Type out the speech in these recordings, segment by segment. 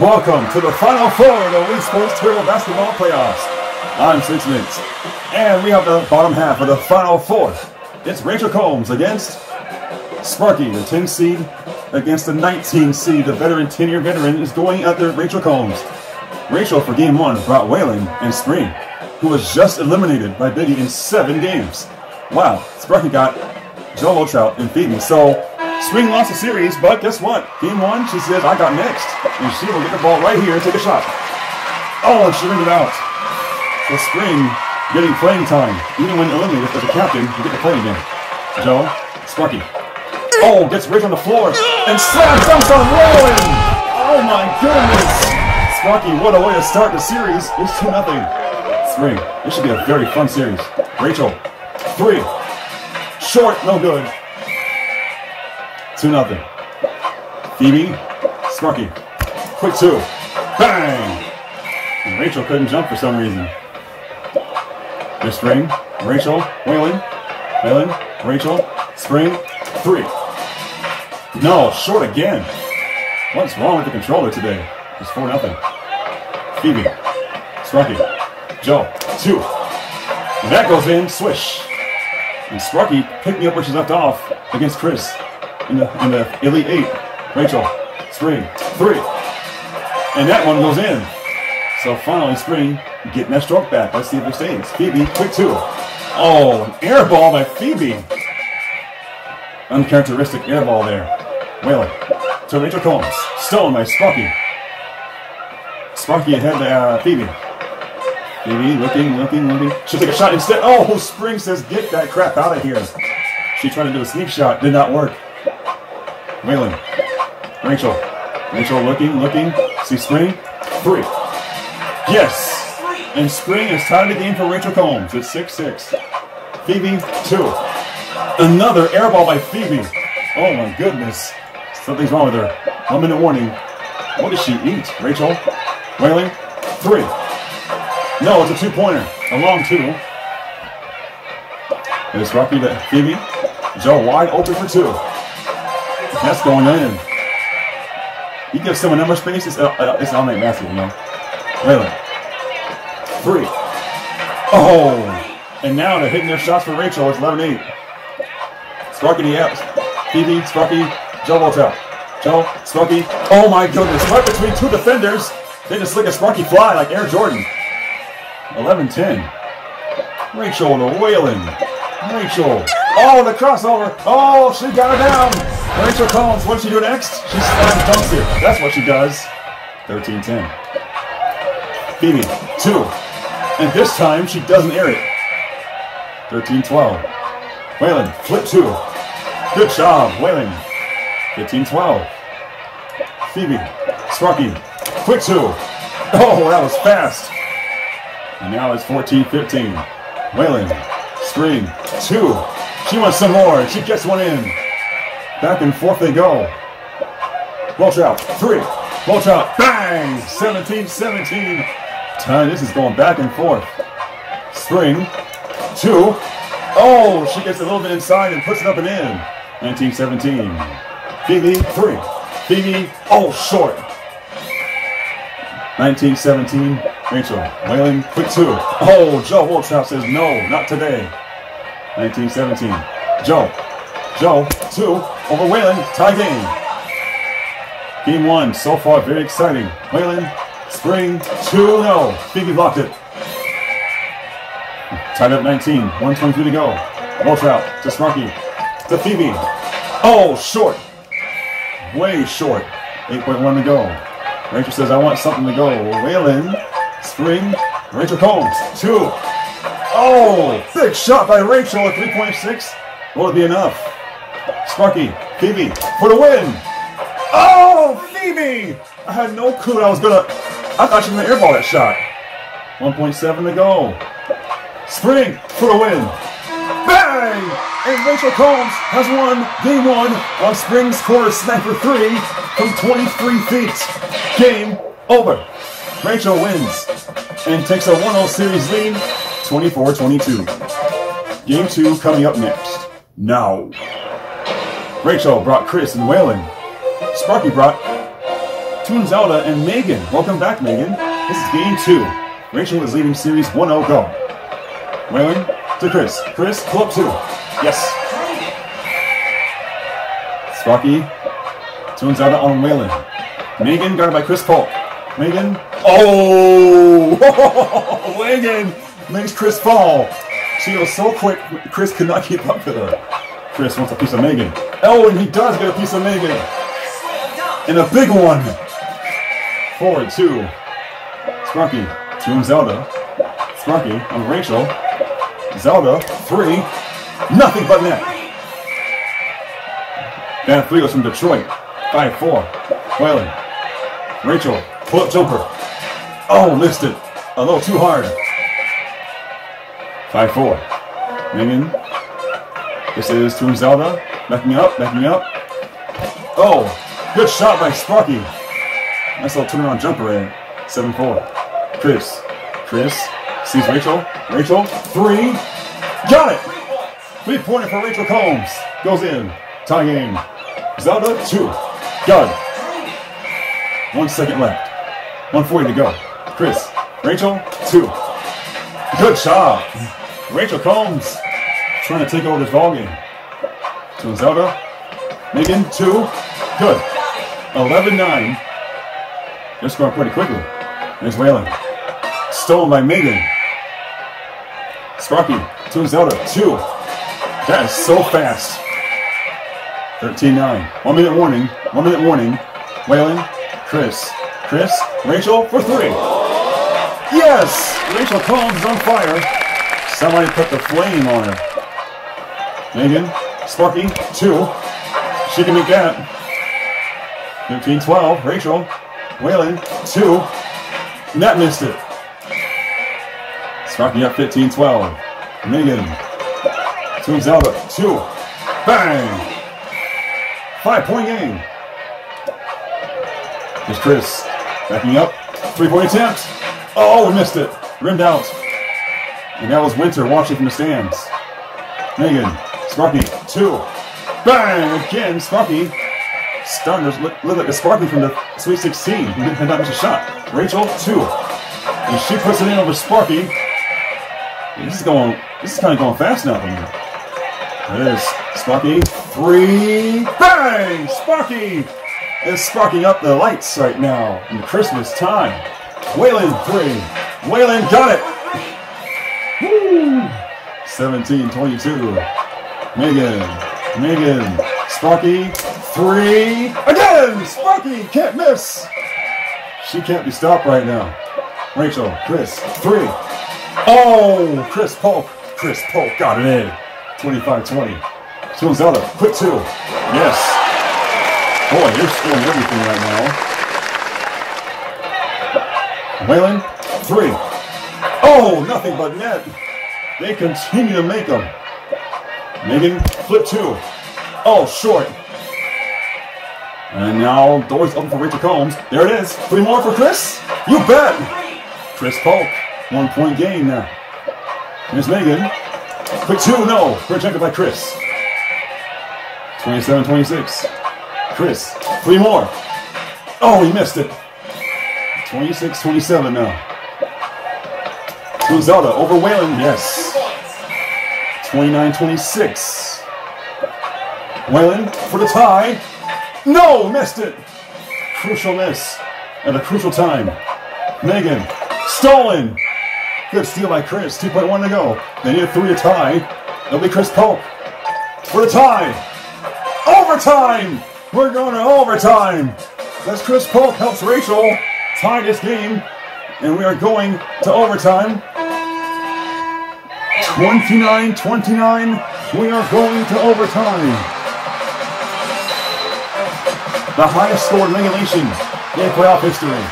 Welcome to the Final Four of the Wii Sports Turbo Basketball Playoffs. I'm Six Minutes, and we have the bottom half of the Final Four. It's Rachel Combs against Sparky, the 10 seed, against the 19 seed. The veteran, 10 year veteran, is going after Rachel Combs. Rachel, for game one, brought Whalen and Spring, who was just eliminated by Biggie in seven games. Wow, Sparky got Joe Trout and Phoebe. So Spring lost the series, but guess what? Game one, she says, I got next. And she will get the ball right here and take a shot. Oh, and she ringed it out. So Spring getting playing time. Even when eliminated as a captain, you get to play again. Joe, Sparky. Oh, gets right on the floor and slam dunks on Rowan. Oh my goodness. Sparky, what a way to start the series. It's 2 nothing. Spring, this should be a very fun series. Rachel, three. Short, no good. 2 nothing. Phoebe, Sparky. Quick two. Bang! And Rachel couldn't jump for some reason. Miss Spring, Rachel, Whalen, Whalen, Rachel, Spring, three. No, short again. What's wrong with the controller today? It's 4 nothing. Phoebe, Sparky, Joe, two. And that goes in, swish. And Sparky picking up where she left off against Chris in the, in the Elite Eight. Rachel, Spring, three. And that one goes in. So finally, Spring getting that stroke back. Let's see if it stays. Phoebe, quick two. Oh, an air ball by Phoebe. Uncharacteristic air ball there. Whalen to Rachel Combs. Stolen by Sparky. Sparky ahead to uh, Phoebe. Phoebe looking, looking, looking. She'll take a shot instead. Oh, Spring says, get that crap out of here. She tried to do a sneak shot. Did not work. Whalen. Rachel. Rachel looking, looking. See Spring. Three. Yes. And Spring has tied the game for Rachel Combs. It's 6-6. Phoebe, two. Another air ball by Phoebe. Oh my goodness. Something's wrong with her. One minute warning. What does she eat? Rachel? Whalen? Three. No, it's a two-pointer. A long two. It's Rocky to Phoebe. Joe wide open for two. That's going in. You give someone that much space, it's, uh, it's all night basket, you know. Whalen. Three. Oh! And now they're hitting their shots for Rachel. It's 11-8. Sparky the out. Phoebe, Sparky, Joe Voltaire. Joe, Sparky. Oh my goodness. Right between two defenders. They just look at Sparky fly like Air Jordan. 11-10. Rachel to Whalen. Rachel. Oh, the crossover. Oh, she got her down. Rachel Combs, what she do next? She slam dunks it. That's what she does. 13-10. Phoebe, two. And this time she doesn't air it. 13-12. Whalen, flip two. Good job, Whalen. 15-12. Phoebe, Sparky, quick two. Oh, that was fast. And now it's 14-15. Whalen, Spring, two. She wants some more. She gets one in. Back and forth they go. Waltrout, three. Waltrout, bang! 17-17. Time, this is going back and forth. Spring, two. Oh, she gets a little bit inside and puts it up and in. 1917. Phoebe, three. Phoebe, oh, short. 1917. Rachel, Whalen, quick two. Oh, Joe Woltrap says no, not today. 1917. Joe, Joe, two. Over Whalen, tie game. Game one, so far very exciting. Whalen, Spring, two, no. Phoebe blocked it. Tied up 19, 123 to go. Woltrap to Sparky, to Phoebe. Oh, short. Way short. 8.1 to go. Rachel says, I want something to go. Whalen, Spring, Rachel Combs, two. Oh, big shot by Rachel at 3.6. Will it be enough? Sparky, Phoebe, for the win. Oh, Phoebe! I had no clue I was gonna. I thought she was gonna airball that shot. 1.7 to go. Spring for the win. Bang! And Rachel Combs has won game one on Spring's corner sniper three from 23 feet. Game over. Rachel wins and takes a 1-0 series lead, 24-22. Game two coming up next. Now. Rachel brought Chris and Whalen. Sparky brought Toon Zelda, and Megan. Welcome back, Megan. This is game two. Rachel is leading series 1-0. Go. Waylon to Chris. Chris, pull up two. Yes. Sparky. Toon Zelda on Waylon. Megan guarded by Chris Polk. Megan. Oh! Megan makes Chris fall. She was so quick, Chris could not keep up with her. Chris wants a piece of Megan. Oh, and he does get a piece of Megan. And a big one. Forward two. Sparky. Toon Zelda. Sparky on Rachel. Zelda. Three. Nothing but net. Van Fleetwood's from Detroit. 5-4. Waylon. Rachel. Pull up jumper. Oh, missed it. A little too hard. 5-4. Megan. This is Toon Zelda. Backing me up, backing me up. Oh, good shot by Sparky. Nice little turnaround jumper there. 7-4. Chris. Chris sees Rachel. Rachel. Three. Got it. Three pointer for Rachel Combs. Goes in. Tie game. Zelda, two. Got. One second left. 140 to go. Chris. Rachel, two. Good job. Rachel Combs trying to take over this ball game. To Zelda. Megan, two. Good. 11-9. They're scoring pretty quickly. There's Whalen. Stolen by Megan. Sparky to Zelda. Two. That is so fast. 13-9. One minute warning. One minute warning. Waylon. Chris. Chris. Rachel for three. Yes! Rachel Combs is on fire. Somebody put the flame on her. Megan. Sparky. Two. She can make that. 15-12. Rachel. Waylon. Two. Net missed it. Sparky up 15-12. Megan. Toon Zelda. Two. Bang! Five-point game. Here's Chris. Backing up. Three-point attempt. Oh, we missed it. Rimmed out. And that was Winter watching from the stands. Megan. Sparky. Two. Bang! Again, Sparky. To look, like a Sparky from the Sweet 16. He didn't miss a shot. Rachel, two. And she puts it in over Sparky. This is going, this is kind of going fast now it is. Sparky, three, bang! Sparky is sparking up the lights right now in Christmas time. Waylon, three. Waylon got it! Woo! 17-22. Megan, Megan, Sparky, three, again! Sparky can't miss! She can't be stopped right now. Rachel, Chris, three. Oh, Chris Polk. Chris Polk got it in. 25-20. Toon Zelda, quick two. Yes. Boy, you're scoring everything right now. Waylon, three. Oh, nothing but net. They continue to make them. Megan, flip two. Oh, short. And now doors open for Rachel Combs. There it is. Three more for Chris. You bet. Chris Polk. One point game now. Here's Megan. Quick two, no. Rejected by Chris. 27-26. Chris, three more. Oh, he missed it. 26-27 now. Zelda, over Waylon, yes. 29-26. Waylon for the tie. No, missed it. Crucial miss at a crucial time. Megan, stolen. Good steal by Chris. 2.1 to go. They need a three to tie. It'll be Chris Polk for the tie. Overtime! We're going to overtime. That's Chris Polk helps Rachel tie this game. And we are going to overtime. 29-29. We are going to overtime. The highest score in regulation in playoff history.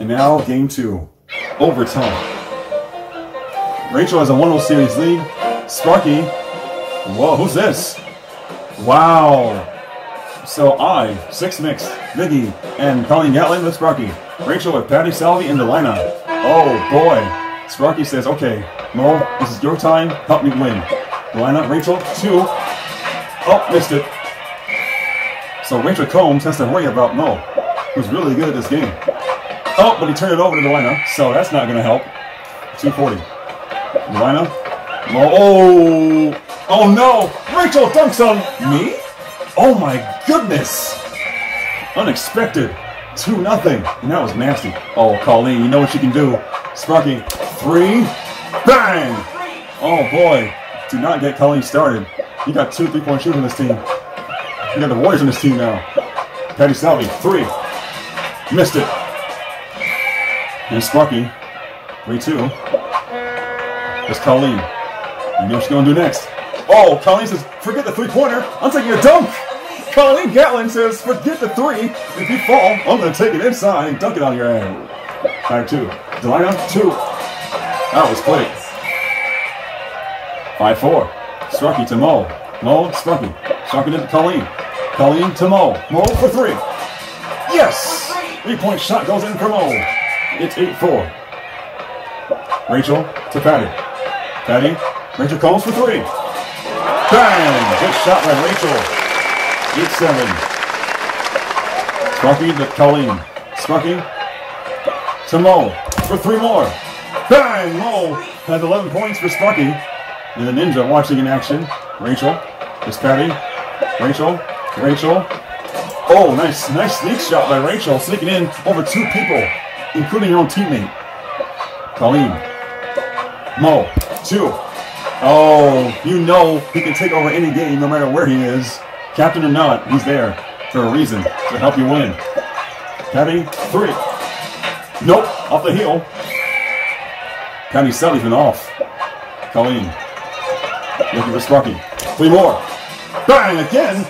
And now game two. Overtime. Rachel has a 1-0 series lead. Sparky. Whoa, who's this? Wow. So I, Six Mix, Viggy, and Colleen Gatlin with Sparky. Rachel with Patty Salvi in the lineup. Oh boy. Sparky says, okay, Mo, this is your time. Help me win. The lineup, Rachel, two. Oh, missed it. So Rachel Combs has to worry about Mo. who's really good at this game. Oh, but he turned it over to Delina, so that's not going to help. 240. Delina. Oh, oh no! Rachel dunks on me? Oh my goodness! Unexpected. 2 nothing, And that was nasty. Oh, Colleen, you know what you can do. Sparky, three, bang! Oh boy, do not get Colleen started. You got two three-point shooters on this team. You got the Warriors on this team now. Patty Salvi, three. Missed it. And Sparky, 3-2. That's Colleen. You know what she's going to do next. Oh, Colleen says, forget the three-pointer. I'm taking a dunk. Colleen Gatlin says, forget the three. If you fall, I'm going to take it inside and dunk it on your head. Five two. Delina, two. That was quick. Five four. Strucky to Mo. Mo, Strucky. Strucky to Colleen. Colleen to Mo. Mo for three. Yes! Three-point shot goes in for Mo. It's 8-4. Rachel to Patty. Patty. Rachel Combs for three. Bang! Good shot by Rachel. 8-7. Sparky to Colleen. Sparky to Mo for three more. Bang! Mo has 11 points for Sparky. And the Ninja watching in action. Rachel. It's Patty. Rachel. Rachel. Oh, nice, nice sneak shot by Rachel, sneaking in over two people, including her own teammate. Colleen. Mo. Two. Oh, you know he can take over any game no matter where he is. Captain or not, he's there for a reason to help you win. Patty, three. Nope, off the heel. Sully's been off. Colleen. Looking for Sparky. Three more. Bang again!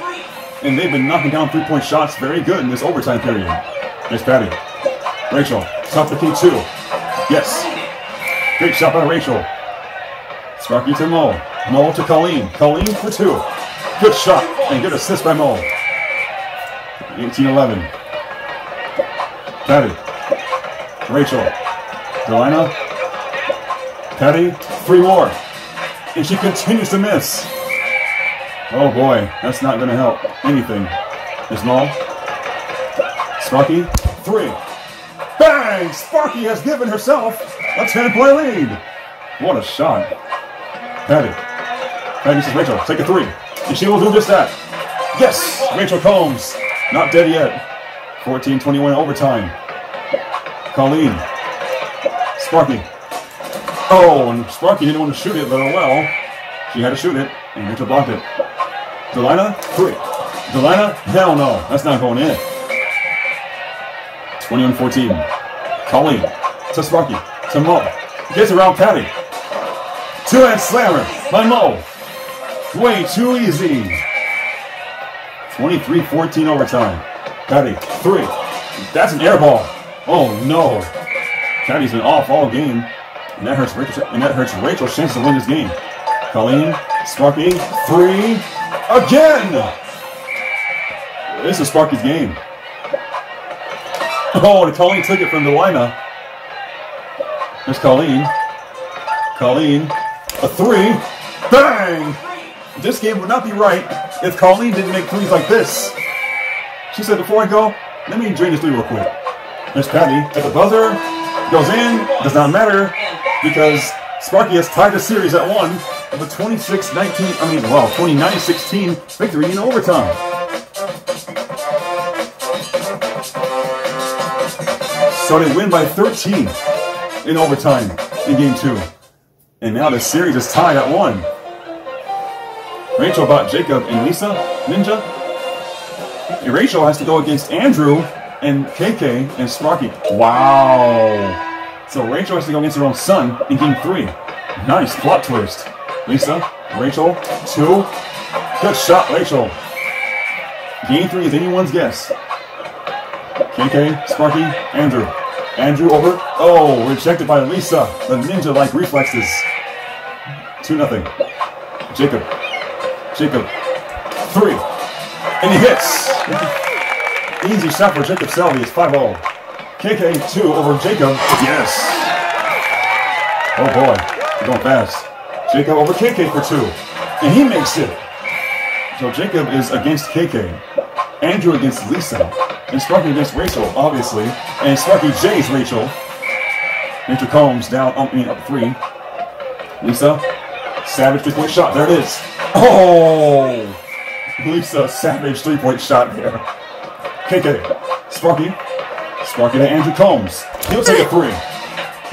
And they've been knocking down three-point shots very good in this overtime period. Nice Patty. Rachel. Top the key two. Yes. Great shot by Rachel. Sparky to Mo. Mo to Colleen. Colleen for two. Good shot and good assist by Mo. 18-11. Patty. Rachel. Delina. Patty. Three more. And she continues to miss. Oh boy, that's not going to help anything. Is Mo. Sparky. Three. Bang! Sparky has given herself a 10-point lead. What a shot. Patty. Patty says, Rachel, take a three. And she will do just that. Yes! Rachel Combs. Not dead yet. 14-21 overtime. Colleen. Sparky. Oh, and Sparky didn't want to shoot it, but oh well. She had to shoot it, and Rachel blocked it. Delina, three. Delina, hell no. That's not going in. 21-14. Colleen to Sparky. To Mo. Gets around Patty. Two-hand slammer by Mo. Way too easy. 23-14 overtime. Patty, three. That's an air ball. Oh no. Patty's been off all game. And that hurts Rachel, and that hurts Rachel's chance to win this game. Colleen, Sparky, three. Again! This is Sparky's game. Oh, and Colleen took it from the lineup. There's Colleen. Colleen, a three. Bang! This game would not be right if Colleen didn't make threes like this. She said, before I go, let me drain this three real quick. There's Patty at the buzzer. Goes in. Does not matter because Sparky has tied the series at one of a 26-19, I mean, well, 29-16 victory in overtime. So they win by 13 in overtime in game two. And now the series is tied at one. Rachel bought Jacob and Lisa, Ninja. And Rachel has to go against Andrew and KK and Sparky. Wow. So Rachel has to go against her own son in game three. Nice plot twist. Lisa, Rachel, two. Good shot, Rachel. Game three is anyone's guess. KK, Sparky, Andrew. Andrew over. Oh, rejected by Lisa. The ninja-like reflexes. 2 nothing. Jacob. Jacob. Three. And he hits. Easy shot for Jacob Selby. It's 5-0. KK 2 over Jacob. Yes. Oh boy. Going fast. Jacob over KK for 2. And he makes it. So Jacob is against KK. Andrew against Lisa. And Sparky against Rachel, obviously. And Sparky J's Rachel. Rachel Combs down, I mean, up three. Lisa, Savage three point shot. There it is. Oh! Lisa, Savage three point shot there. KK, Sparky. Sparky to Andrew Combs. He'll take a three.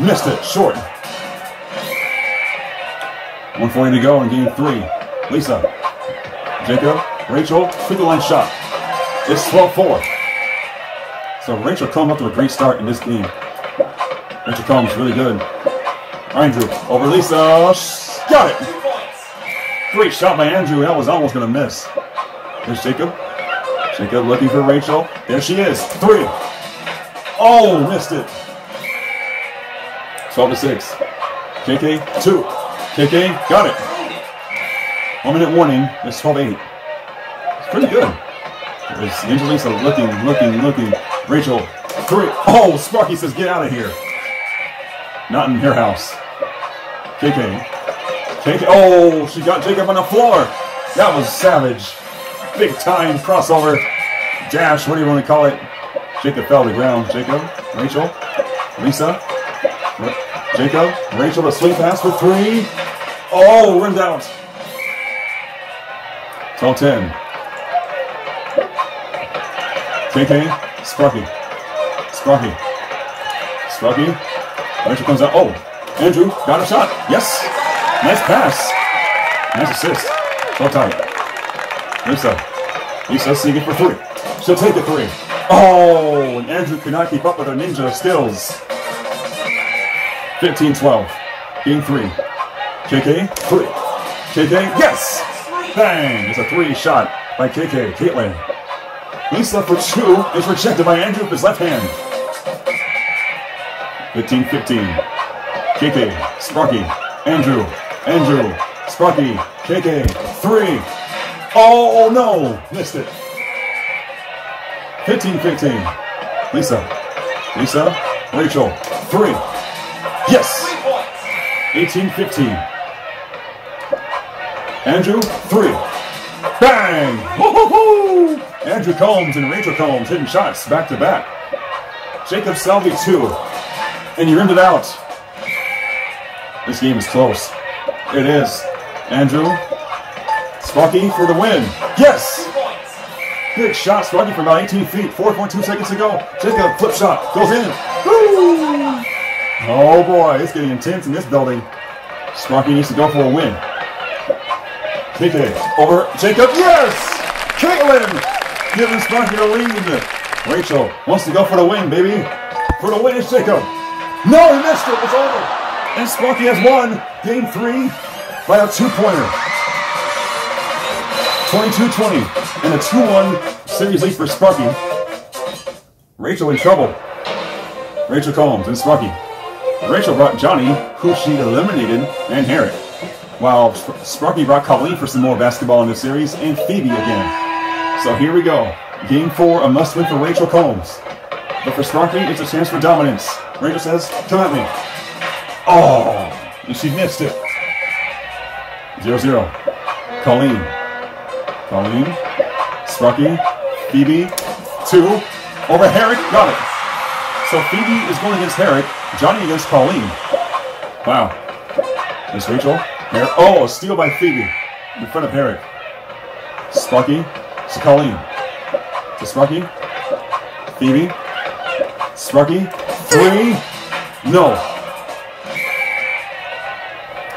Missed it, short. 140 to go in game three. Lisa, Jacob, Rachel, free throw line shot. It's 12-4. So Rachel Combs up to a great start in this game. Rachel Combs really good. Andrew over Lisa. Got it. Great shot by Andrew. That was almost going to miss. There's Jacob. Jacob looking for Rachel. There she is. Three. Oh, missed it. 12 to 6. KK, 2. KK, got it. One minute warning. It's 12 8. It's pretty good. It's Angelisa looking, looking, looking. Rachel, 3. Oh, Sparky says, get out of here. Not in her house. KK. Oh, she got Jacob on the floor. That was savage. Big time crossover. Dash, what do you want to call it? Jacob fell to the ground. Jacob, Rachel, Lisa, Jacob, Rachel, a sweet pass for three. Oh, rimmed out. 12 10. KK, Sparky, Sparky, Sparky. Rachel comes out. Oh, Andrew got a shot. Yes. Nice pass. Nice assist. So tight. Lisa. Lisa seeing it for three. She'll take the three. Oh, and Andrew could not keep up with her ninja skills. 15-12. Game three. KK, three. KK, yes! Bang! It's a three shot by KK, Caitlin. Lisa for two is rejected by Andrew with his left hand. 15-15. KK, Sparky, Andrew, Andrew, Sparky, KK, three. Oh no! Missed it. 15-15. Lisa, Lisa, Rachel, three. Yes! 18-15. Andrew, three. Bang! Woo-hoo-hoo! Andrew Combs and Rachel Combs hitting shots back to back. Jacob Selvey, two. And you rimmed it out. This game is close. It is. Andrew, Sparky for the win. Yes! Big shot, Sparky from about 18 feet, 4.2 seconds to go. Jacob, flip shot, goes in. Woo! Oh boy, it's getting intense in this building. Sparky needs to go for a win. KK over Jacob. Yes! Caitlin giving Sparky the lead. Rachel wants to go for the win, baby. For the win is Jacob. No, he missed it. It's over. And Sparky has won game three by a two-pointer. 22-20 and a 2-1 series lead for Sparky. Rachel in trouble. Rachel Combs and Sparky. Rachel brought Johnny, who she eliminated, and Herrick. While Sparky brought Colleen for some more basketball in the series, and Phoebe again. So here we go. Game four, a must win for Rachel Combs. But for Sparky, it's a chance for dominance. Rachel says, come at me. Oh, and she missed it. 0 0. Colleen. Colleen. Sparky. Phoebe. Two. Over Herrick. Got it. So Phoebe is going against Herrick. Johnny against Colleen. Wow. There's Rachel. Herrick. Oh, a steal by Phoebe in front of Herrick. Sparky to Colleen. To Sparky. Phoebe. Sparky. Three. No.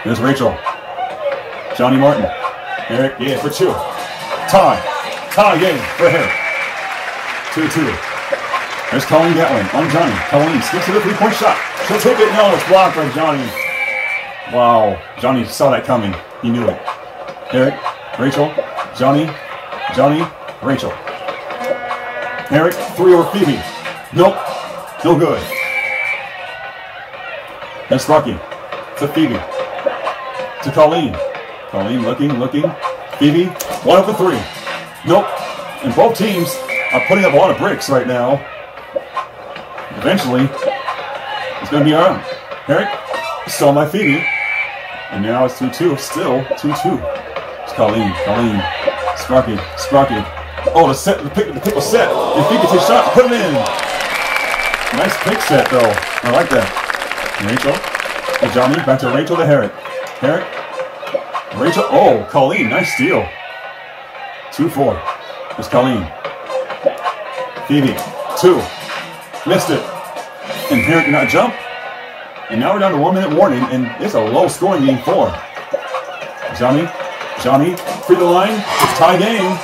There's Rachel. Johnny Martin. Eric, yeah, for two. Tie. Tie game for Herrick. 2 2. There's Colleen Gatlin on Johnny. Colleen sticks to the three point shot. She'll take it. No, it's blocked by Johnny. Wow. Johnny saw that coming. He knew it. Eric, Rachel, Johnny, Johnny, Rachel. Eric, three or Phoebe. Nope. No good. And Sparky to Phoebe. To Colleen. Colleen looking, looking. Phoebe, one of the three. Nope. And both teams are putting up a lot of bricks right now. Eventually, it's going to be our own. Herrick, still my Phoebe. And now it's 2 2. Still 2 2. It's Colleen. Colleen. Sparky. Sparky. Oh, the set, the pick, the pick was set. If he could take a shot, put it in. Nice pick set though. I like that. Rachel, Johnny, back to Rachel to Herrick. Herrick, Rachel. Oh, Colleen, nice steal. Two four. It's Colleen. Phoebe, two, missed it. And Herrick did not jump. And now we're down to one minute warning, and it's a low scoring game four. Johnny, Johnny, free the line. It's tie game.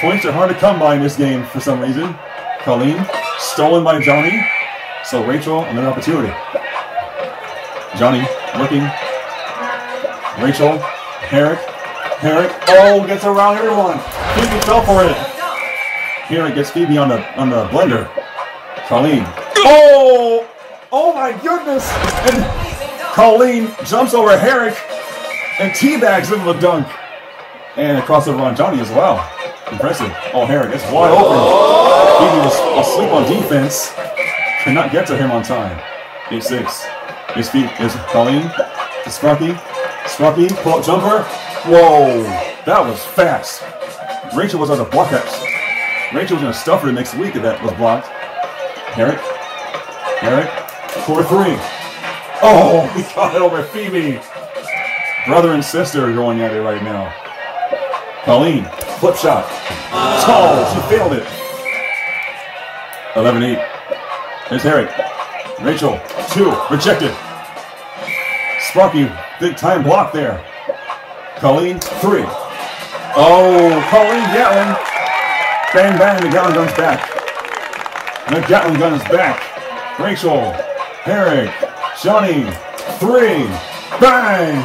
Points are hard to come by in this game for some reason. Colleen, stolen by Johnny. So Rachel, another opportunity. Johnny, looking. Rachel, Herrick, Herrick. Oh, gets around everyone. Phoebe fell for it. Herrick gets Phoebe on the on the blender. Colleen. Oh! Oh my goodness! And Colleen jumps over Herrick and teabags him with a dunk. And a crossover on Johnny as well. Impressive. Oh, Herrick is wide open. Phoebe was asleep on defense. Could not get to him on time. 8-6. His Phoebe, is Colleen. To Sparky. Sparky, pull jumper. Whoa, that was fast. Rachel was on the block ups. Rachel was going to stuff her next week if that was blocked. Herrick. Herrick. For three. Oh, he got it over Phoebe. Brother and sister are going at it right now. Colleen, flip shot. Oh, she failed it. 11-8. Here's Herrick. Rachel, two, rejected. Sparky, big time block there. Colleen, three. Oh, Colleen Gatlin. Bang, bang, the Gatlin gun's back. The Gatlin gun is back. Rachel, Herrick, Johnny, three. Bang!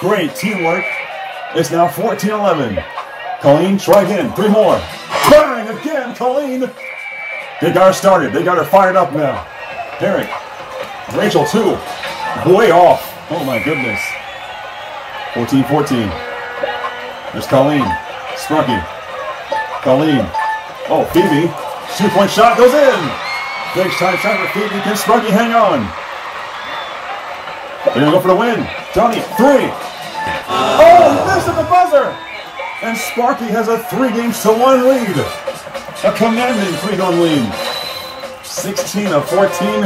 Great teamwork. It's now 14-11. Colleen, try again. Three more. Bang! Again, Colleen. They got her started. They got her fired up now. Herrick. Rachel, two. Way off. Oh, my goodness. 14-14. There's Colleen. Sparky. Colleen. Oh, Phoebe. Two-point shot goes in. Big time shot for Phoebe. Can Sparky hang on? They're going to go for the win. Johnny, three. Oh, missed at the buzzer. And Sparky has a three games to one lead. A commanding three-gun lead. 16 of 14.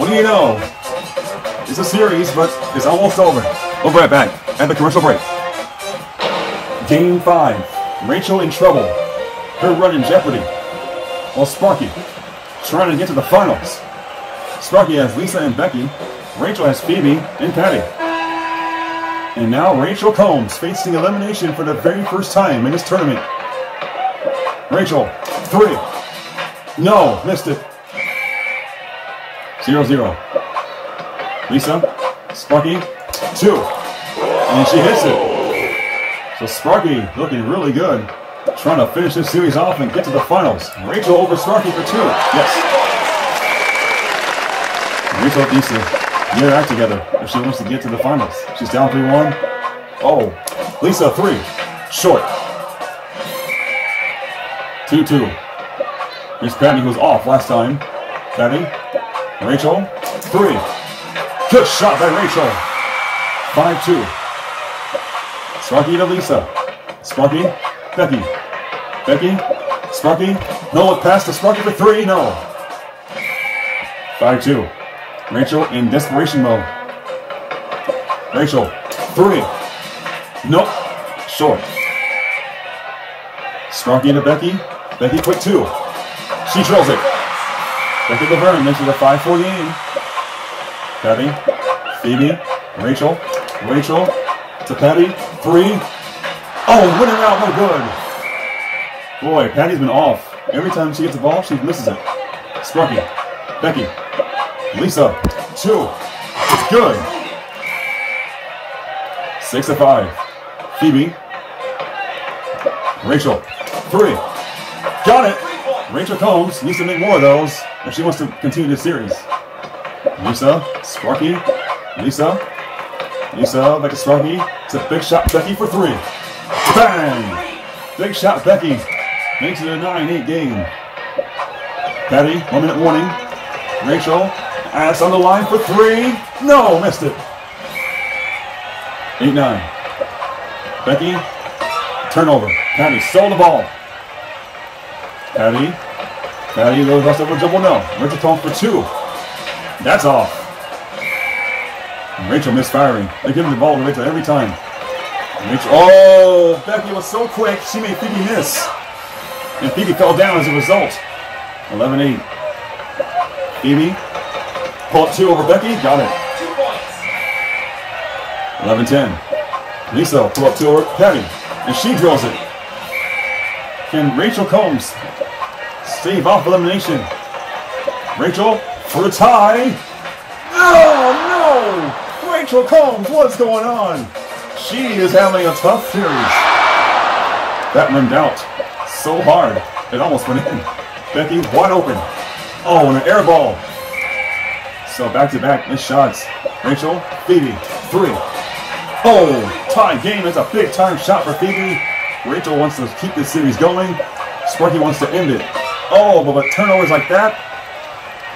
What do you know? It's a series, but it's almost over. We'll be right back at the commercial break. Game 5. Rachel in trouble. Her run in jeopardy. While Sparky trying to get to the finals. Sparky has Lisa and Becky. Rachel has Phoebe and Patty. And now Rachel Combs facing elimination for the very first time in this tournament. Rachel, three. No, missed it. Zero, zero. Lisa, Sparky, two. And she hits it. So Sparky looking really good. Trying to finish this series off and get to the finals. Rachel over Sparky for two. Yes. Rachel needs to get her act together if she wants to get to the finals. She's down 3-1. Oh, Lisa, three. Short. 2-2. Here's Patty, who's off last time. Patty. Rachel. Three. Good shot by Rachel. 5-2. Sparky to Lisa. Sparky. Becky. Becky. Sparky. No look pass to Sparky for three. No. 5-2. Rachel in desperation mode. Rachel. Three. Nope. Short. Sparky to Becky. Becky quick two. She trails it. Becky Laverne makes it a 5-4 game. Patty, Phoebe, Rachel, Rachel to Patty, three. Oh, winning out, no good. Boy, Patty's been off. Every time she gets the ball, she misses it. Sparky, Becky, Lisa, two. It's good. Six to five. Phoebe, Rachel, three. Got it. Rachel Combs needs to make more of those if she wants to continue this series. Lisa, Sparky, Lisa, Lisa, back to Sparky. It's a big shot, Becky for three. Bang! Big shot, Becky. Makes it a 9-8 game. Patty, one minute warning. Rachel, ass on the line for three. No, missed it. 8-9. Becky, turnover. Patty stole the ball. Patty. Patty goes rest over double no. Calls for two. That's off. And Rachel misfiring. They give the ball to Rachel every time. Rachel, oh, Becky was so quick, she made Phoebe miss. And Phoebe fell down as a result. 11-8. Phoebe, pull up two over Becky, got it. Two points. 11-10. Lisa, pull up two over Patty, and she drills it. Can Rachel Combs stave off elimination? Rachel for the tie. Oh no! Rachel Combs, what's going on? She is having a tough series. That rimmed out so hard, it almost went in. Becky wide open. Oh, and an air ball. So back to back missed shots. Rachel, Phoebe, three. Oh, tie game. That's a big time shot for Phoebe. Rachel wants to keep this series going. Sparky wants to end it. Oh, but with turnovers like that,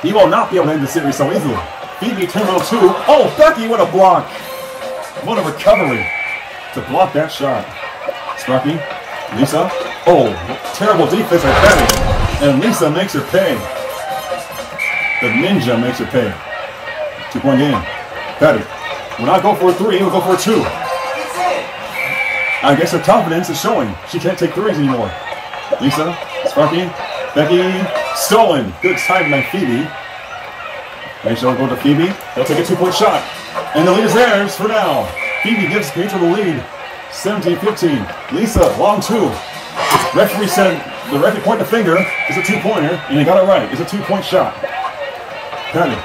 he will not be able to end the series so easily. Phoebe turnover two. Oh, Becky, what a block. What a recovery to block that shot. Sparky, Lisa. Oh, terrible defense by Betty. And Lisa makes her pay. The ninja makes her pay. Two point game. Betty will not go for a three, we'll go for a two. I guess her confidence is showing. She can't take threes anymore. Lisa, Sparky, Becky, stolen. Good time by Phoebe. Rachel will go to Phoebe. They'll take a two-point shot. And the lead is theirs for now. Phoebe gives Rachel the lead. 17-15. Lisa, long two. Referee said the referee point the finger is a two-pointer, and he got it right. It's a two-point shot. Patty,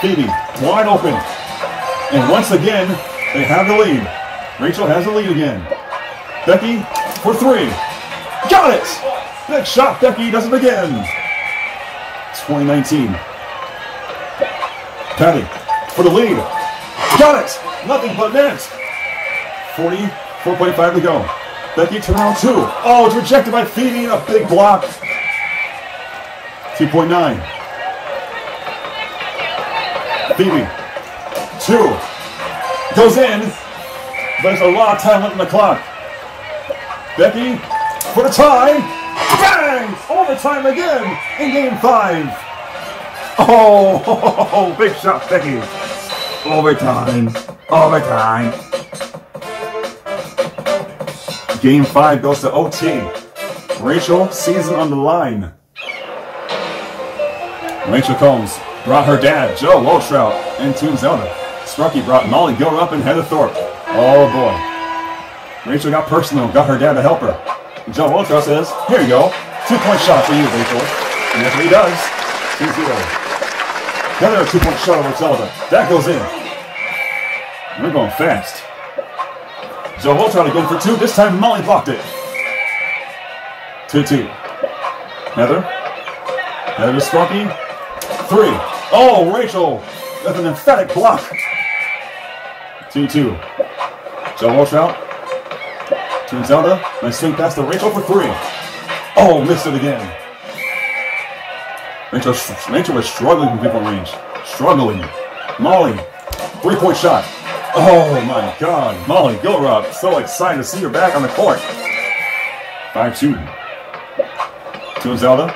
Phoebe, wide open. And once again, they have the lead. Rachel has the lead again. Becky for three. Got it! Big shot, Becky does it again. 2019. Patty for the lead. Got it! Nothing but net. 44.5 to go. Becky to round two. Oh, it's rejected by Phoebe a big block. 2.9. Phoebe. Two. Goes in. There's a lot of time left on the clock. Becky for the tie. Overtime again in game five. Oh, big shot, Becky. Overtime. Overtime. Game five goes to OT. Rachel, season on the line. Rachel Combs brought her dad, Joe Lotrout, and Toon Zelda. Sparky brought Molly Gilrup and Heather Thorpe. Oh boy. Rachel got personal, got her dad to help her. Joe Lotrout says, Here you go. Two point shot for you, Rachel. And that's what he does. 2 0. Another two point shot over Zelda. That goes in. We're going fast. Joe Lotrout again for two. This time Molly blocked it. 2 2. Heather. Heather to Sparky. Three. Oh, Rachel with an emphatic block. 2 2. Joe Lotrout. To Zelda. Nice swing pass to Rachel for three. Oh, missed it again. Rachel, Rachel was struggling from people range. Struggling. Molly. Three point shot. Oh my god. Molly Gilrup. So excited to see her back on the court. 5 2. To Zelda.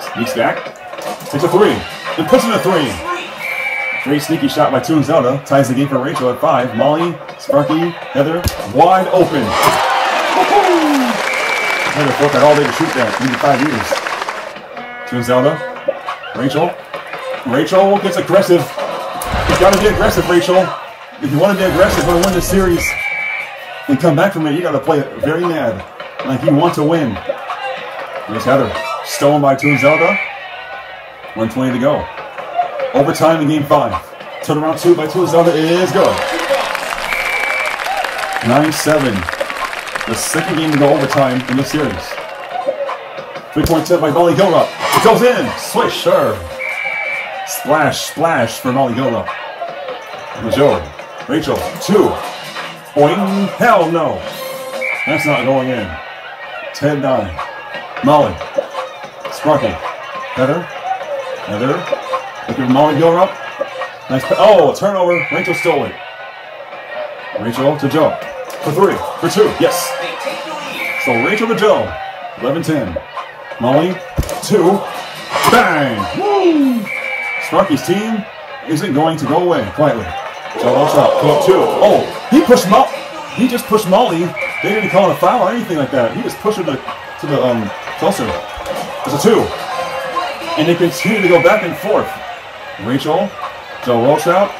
Sneaks back. Takes a three. And puts in a three. Great sneaky shot by Toon Zelda. Ties the game for Rachel at five. Molly, Sparky, Heather, wide open. Heather fought that all day to shoot that. Maybe five years. Toon Zelda. Rachel. Rachel gets aggressive. You gotta be aggressive, Rachel. If you want to be aggressive and win the series and come back from it, you gotta play it very mad. Like you want to win. Here's Heather. Stolen by Toon Zelda. 120 to go. Overtime in game five. Turnaround two by Toon Zelda is good. 9-7. The second game to go overtime in the series. Three-point tip by Molly Gilrup. It goes in. Swish, sure. Splash, splash for Molly Gilrup. Joe. Rachel. Two. Boing. Hell no. That's not going in. 10-9. Molly. Sparky. Heather. Heather. Look at Molly Gilrup. Nice. Oh, turnover. Rachel stole it. Rachel to Joe. For three. For two. Yes. So Rachel to Joe. 11 10. Molly, two, bang! Woo! Sparky's team isn't going to go away quietly. So watch out, pull up two. Oh, he pushed Molly. He just pushed Molly. They didn't call it a foul or anything like that. He just pushed her to, to the um closer. It's a two. And they continue to go back and forth. Rachel, Joe Roach out,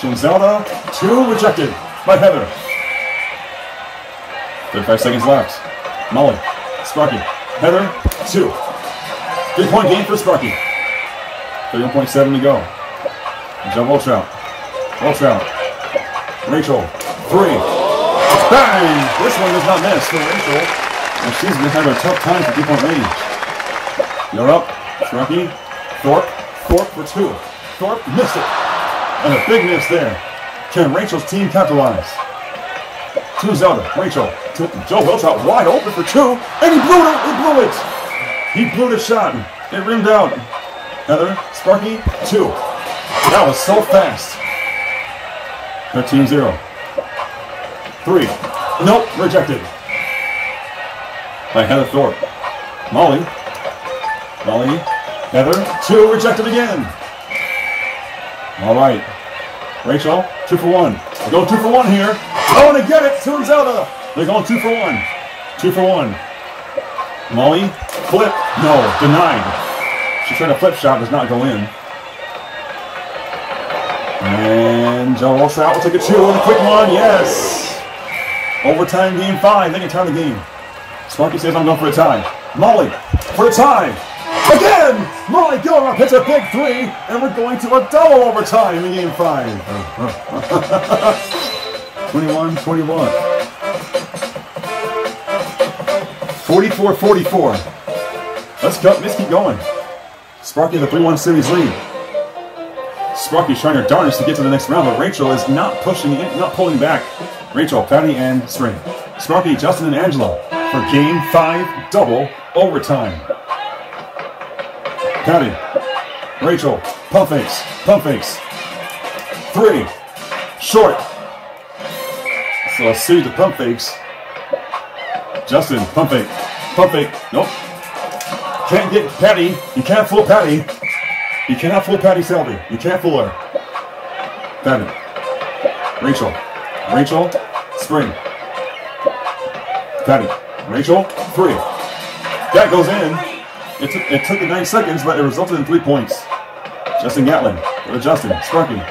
to Zelda, two rejected by Heather. 35 seconds left. Molly, Sparky, Heather, two. Three point game for Sparky. 31.7 to go. Joe Roach out. Roach out. Rachel, three. Bang! This one does not miss for Rachel. And she's been having a tough time for three range. You're up. Sparky, Thorpe, Thorpe for two. Thorpe missed it. And a big miss there. Can Rachel's team capitalize? Two Zelda, Rachel, to Joe Welch out wide open for two, and he blew it, he blew it! He blew the shot, it rimmed out. Heather, Sparky, two. That was so fast. 13-0. Three. Nope, rejected. By Heather Thorpe. Molly. Molly. Heather, two, rejected again. All right. Rachel, two for one. We're going two for one here. Oh, and they get it. Two Zelda. They're going two for one. Two for one. Molly, flip. No, denied. She tried a flip shot, does not go in. And Joe rolls out. We'll take a two and a quick one. Yes. Overtime game five. They can turn the game. Sparky says I'm going for a tie. Molly for a tie. Again! Molly Gilrup hits a big three, and we're going to a double overtime in game five. 21 21. 44 44. Let's go. Let's keep going. Sparky the 3 1 series lead. Sparky's trying her darnest to get to the next round, but Rachel is not pushing in, not pulling back. Rachel, Patty, and Spring. Sparky, Justin, and Angela for game five double overtime. Patty, Rachel, pump fakes, pump fakes. Three, short. So a series of pump fakes. Justin, pump fake, pump fake. Nope. Can't get Patty. You can't fool Patty. You cannot fool Patty Selby. You can't fool her. Patty, Rachel, Rachel, Spring. Patty, Rachel, three. That goes in. It took, it took nine seconds, but it resulted in three points. Justin Gatlin, with Justin, Sparky,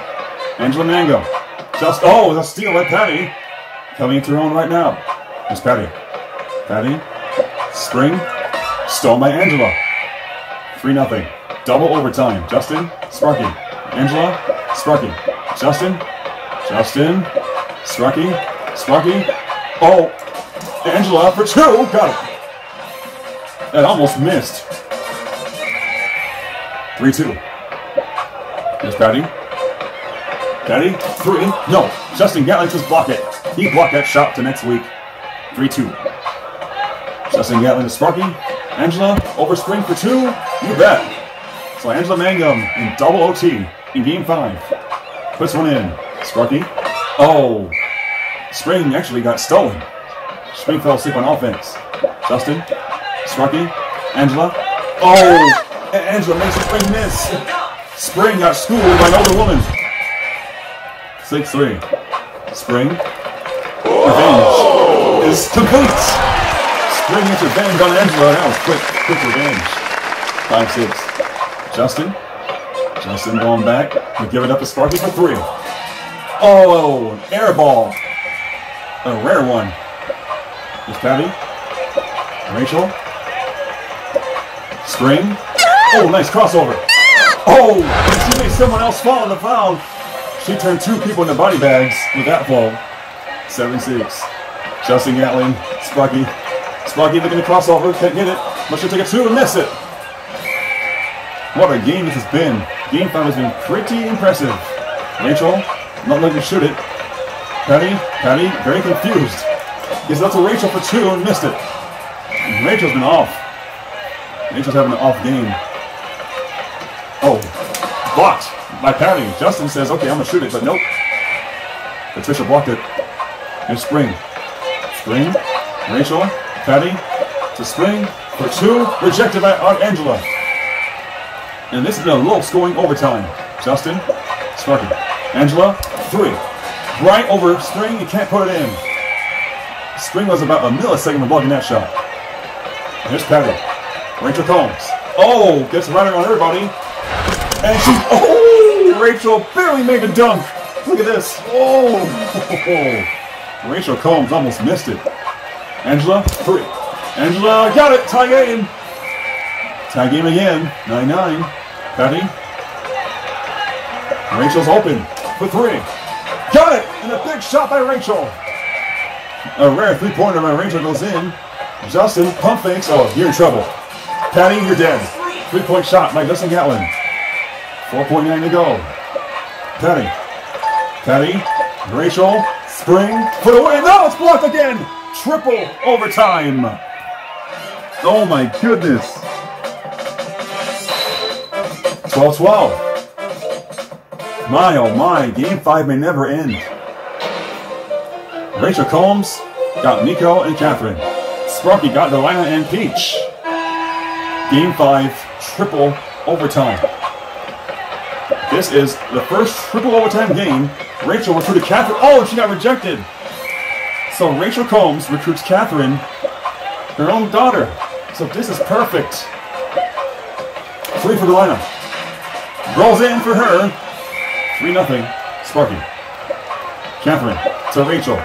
Angela Mango. Just oh, the steal by Patty. Coming into her own right now. It's Patty. Patty, Spring, stolen by Angela. 3 nothing. Double overtime. Justin, Sparky, Angela, Sparky, Justin, Justin, Sparky, Sparky. Oh, Angela for two. Got it. That almost missed. 3 2. Here's Patty. Patty, 3. No, Justin Gatlin just block it. He blocked that shot to next week. 3 2. Justin Gatlin to Sparky. Angela over Spring for 2. You bet. So Angela Mangum in double OT in game 5. Puts one in. Sparky. Oh. Spring actually got stolen. Spring fell asleep on offense. Justin. Sparky, Angela. Oh, Angela makes a Spring miss. Spring got schooled by an older woman. 6-3. Spring. Revenge is complete. Spring gets revenge on Angela. That was quick, quick revenge. 5-6. Justin. Justin going back. We give it up to Sparky for three. Oh, air ball. A rare one. Is Patty. Rachel. Spring. Oh, nice crossover. Oh, she made someone else fall in the foul. She turned two people into body bags with that fall. 7-6. Justin Gatlin, Sparky. Sparky looking to crossover, can't get it. She'll take a two and miss it. What a game this has been. Game five has been pretty impressive. Rachel, not letting to shoot it. Patty, Patty, very confused. Gives it up to Rachel for two and missed it. Rachel's been off. Rachel's having an off game. Oh, blocked by Patty. Justin says, okay, I'm going to shoot it, but nope. Patricia blocked it. Here's Spring. Spring, Rachel, Patty, to Spring, for two, rejected by Angela. And this is a low scoring overtime. Justin, Sparky. Angela, three. Right over Spring, you can't put it in. Spring was about a millisecond from blocking that shot. Here's Patty. Rachel Combs. Oh, gets right on everybody. And she, oh, Rachel barely made the dunk. Look at this. Oh, Rachel Combs almost missed it. Angela, three. Angela got it. Tie game. Tie game again. 9-9. Patty. Rachel's open for three. Got it! And a big shot by Rachel. A rare three-pointer by Rachel goes in. Justin, pump fakes. Oh, you're in trouble. Patty, you're dead. Three-point shot by Justin Gatlin. 4.9 to go. Patty. Patty. Rachel. Spring. Put away. No, it's blocked again. Triple overtime. Oh my goodness. 12-12. My oh my, game five may never end. Rachel Combs got Nico and Catherine. Sparky got Delina and Peach. Game five, triple overtime. This is the first triple overtime game. Rachel went through to Catherine. Oh, she got rejected. So Rachel Combs recruits Catherine, her own daughter. So this is perfect. Three for Delina. Rolls in for her. 3 nothing. Sparky. Catherine to Rachel.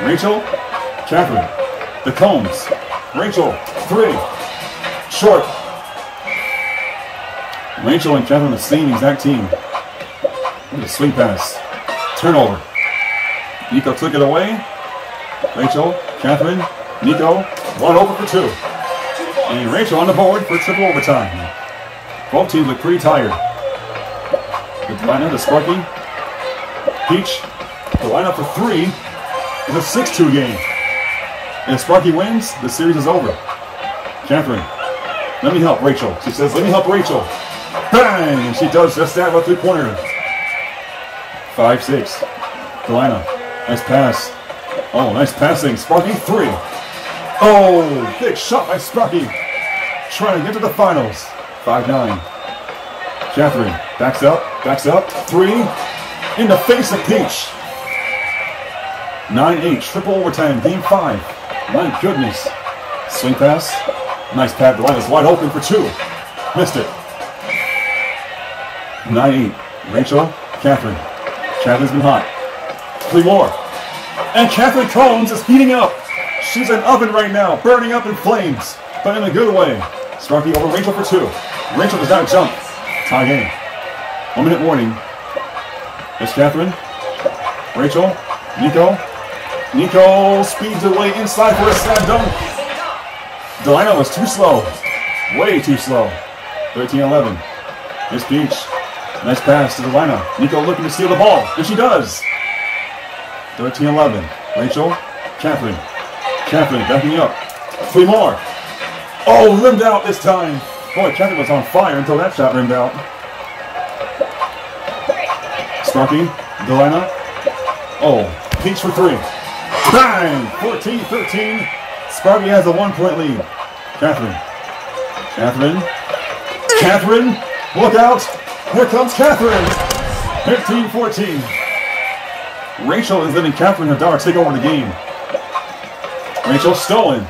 Rachel. Catherine. The Combs. Rachel. Three. Short. Rachel and Catherine the same exact team. Look at the swing pass. Turnover. Nico took it away. Rachel, Catherine, Nico, one over for two. And Rachel on the board for triple overtime. Both teams look pretty tired. The lineup to Sparky. Peach. The lineup for three. It's a 6-2 game. And if Sparky wins, the series is over. Catherine. Let me help Rachel. She says, let me help Rachel. Bang! And she does just that with three-pointer. 5-6. Delina. Nice pass. Oh, nice passing. Sparky, three. Oh, big shot by Sparky. Trying to get to the finals. 5-9. Catherine backs up. Backs up. Three. In the face of Peach. 9-8. Triple overtime. Game five. My goodness. Swing pass. Nice pad. The line is wide open for two. Missed it. 9-8. Rachel. Catherine. Catherine's been hot. Three more. And Catherine Combs is heating up. She's an oven right now, burning up in flames, but in a good way. Sparky over Rachel for two. Rachel does not jump. Tie game. One minute warning. It's Catherine. Rachel. Nico. Nico speeds away inside for a slam dunk. Delina is too slow. Way too slow. 13-11. Miss Peach. Nice pass to Delina. Nico looking to steal the ball. And she does. 13-11. Rachel. Catherine. Catherine backing up. Three more. Oh, rimmed out this time. Boy, Catherine was on fire until that shot rimmed out. Sparky, Delina. Oh, Peach for three. Bang! 14-13. Sparky has a one-point lead. Catherine. Catherine. Catherine, look out. Here comes Catherine. 15-14. Rachel is letting Catherine, her daughter, take over the game. Rachel stolen.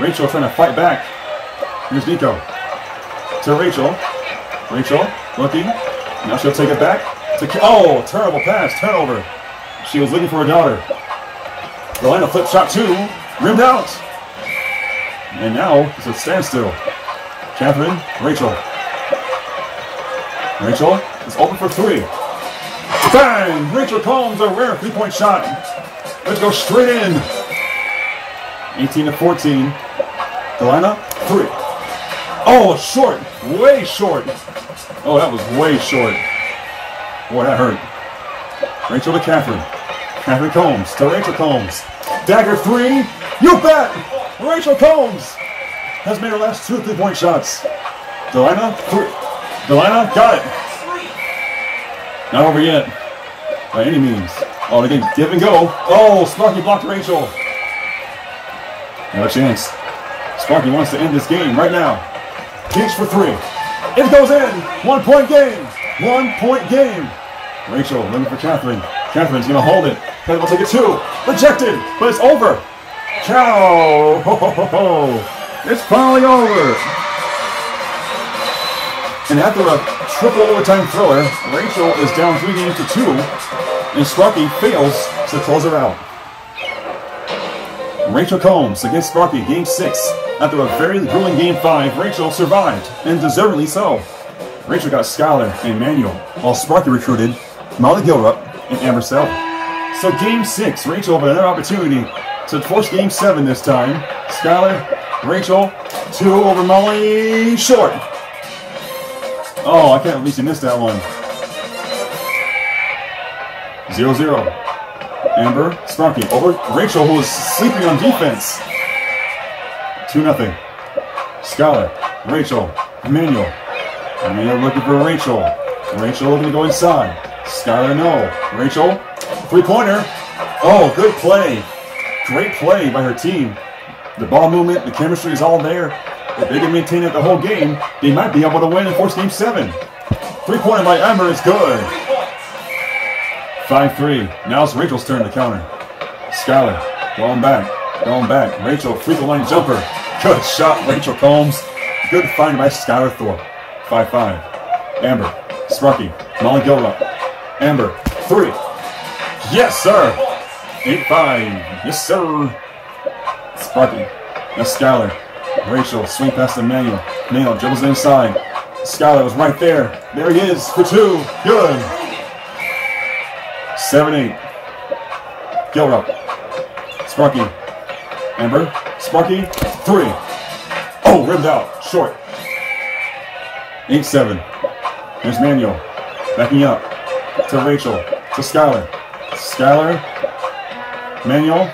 Rachel trying to fight back. Here's Nico. To Rachel. Rachel looking. Now she'll take it back. To, oh, terrible pass, turnover. She was looking for her daughter. Delina flip shot two, rimmed out. And now it's a standstill. Catherine, Rachel. Rachel is open for three. Bang! Rachel Combs, a rare three-point shot. Let's go straight in. 18 to 14. Delina, three. Oh, short. Way short. Oh, that was way short. Boy, that hurt. Rachel to Catherine. Catherine Combs to Rachel Combs. Dagger three. You bet! Rachel Combs has made her last two three-point shots. Delina, three. Delina, got it. Not over yet. By any means. Oh, again, give and go. Oh, Sparky blocked Rachel. No chance. Sparky wants to end this game right now. Kicks for three. It goes in. One point game. One point game. Rachel looking for Catherine. Catherine's going to hold it. Catherine will take it two. Rejected, but it's over. Ciao. Ho, ho, ho, ho. It's finally over. And after a triple overtime thriller, Rachel is down three games to two, and Sparky fails to close her out. Rachel Combs against Sparky, game six. After a very grueling game five, Rachel survived, and deservedly so. Rachel got Skylar and Manuel, while Sparky recruited Molly Gilrup and Amber Selby. So game six, Rachel with another opportunity to force game seven this time. Skylar, Rachel, two over Molly, short. Oh, I can't believe she missed that one. Zero zero. Amber, Sparky over Rachel, who is sleeping on defense. 2 nothing. Skylar, Rachel, Emmanuel. Emmanuel looking for Rachel. Rachel looking to go inside. Skylar, no. Rachel, three pointer. Oh, good play. Great play by her team. The ball movement, the chemistry is all there. If they can maintain it the whole game, they might be able to win and force game seven. Three pointer by Amber is good. 5 3. Now it's Rachel's turn to counter. Skylar going back, going back. Rachel, free throw line jumper. Good shot, Rachel Combs. Good find by Skylar Thorpe. 5 5. Amber, Sparky, Molly Gilrup. Amber, 3. Yes, sir. 8 5. Yes, sir. Sparky. That's Skylar. Rachel, swing past Emmanuel. Emmanuel dribbles inside. Skylar was right there. There he is for two. Good. 7 8. Gilrup. Sparky. Amber. Sparky. 3. Oh, rimmed out. Short. 8 7. There's Manuel. Backing up. To Rachel. To Skylar. Skylar. Manuel.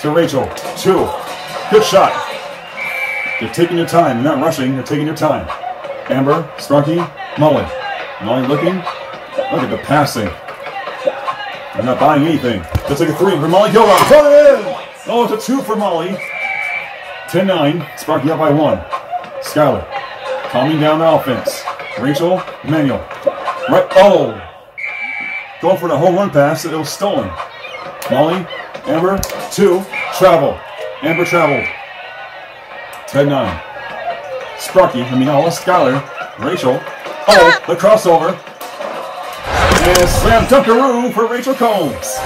To Rachel. 2. Good shot. They're taking their time. They're not rushing. They're taking their time. Amber, Sparky, Molly. Molly looking. Look at the passing. They're not buying anything. They'll a three for Molly Gilroy. Put it in! Oh, it's a two for Molly. 10-9. Sparky up by one. Skylar. Calming down the offense. Rachel, Manuel. Right. Oh! Going for the home run pass. It was stolen. Molly, Amber, two. Travel. Amber traveled. 10 9. Sparky, I mean, oh, Skylar, Rachel. Oh, ah! the crossover. And slam dunkaroo for Rachel Combs.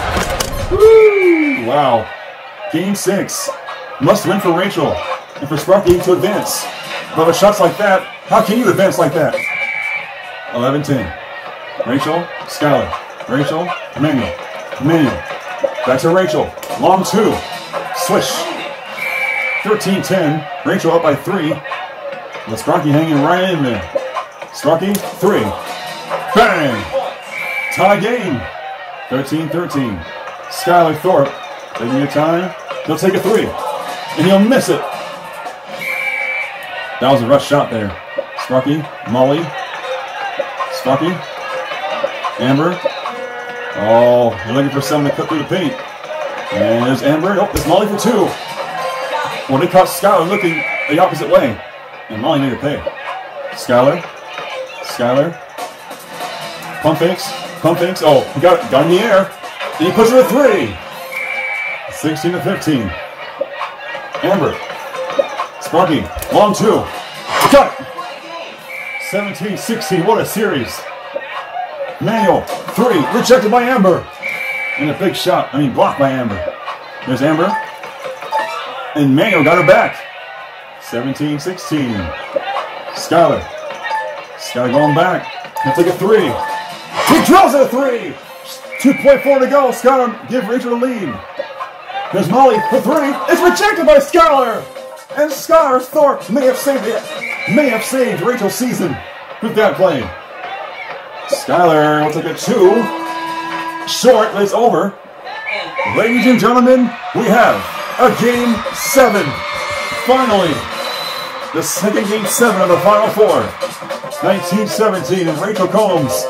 Woo! Wow. Game six. Must win for Rachel and for Sparky to advance. But with shots like that, how can you advance like that? 11 10. Rachel, Skylar, Rachel, Emmanuel, Emmanuel. Back to Rachel. Long two. Swish. 13 10. Rachel up by three. But Sparky hanging right in there. Sparky, three. Bang! Tie game. 13 13. Skylar Thorpe taking a time. He'll take a three. And he'll miss it. That was a rush shot there. Sparky, Molly. Sparky. Amber. Oh, you're looking for someone to cut through the paint. And there's Amber. Oh, there's Molly for two. Well, they caught Skylar looking the opposite way. And Molly made her pay. Skylar. Skylar. Pump fakes. Pump fakes. Oh, he got it. Got in the air. And he puts her a three. 16 to 15. Amber. Sparky. Long two. Got it. 17 16. What a series. Manuel. Three. Rejected by Amber. And a big shot. I mean, blocked by Amber. There's Amber. And Manuel got her back. 17 16. Skylar. Skylar going back. He'll take a three. He drills a three. 2.4 to go. Skylar give Rachel the lead. There's Molly for three. It's rejected by Skylar. And Skylar Thorpe may have saved it. May have saved Rachel's season with that play. Will take a two. Short, but it's over. Ladies and gentlemen, we have a game seven. Finally, the second game seven of the Final Four. 1917 and Rachel Combs